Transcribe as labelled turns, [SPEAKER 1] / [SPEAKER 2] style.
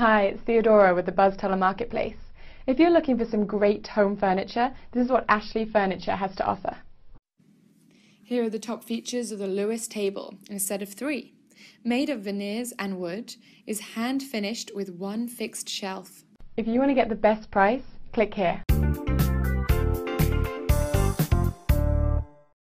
[SPEAKER 1] Hi, it's Theodora with the Buzztala Marketplace. If you're looking for some great home furniture, this is what Ashley Furniture has to offer.
[SPEAKER 2] Here are the top features of the Lewis table in a set of three. Made of veneers and wood, is hand finished with one fixed shelf.
[SPEAKER 1] If you want to get the best price, click here.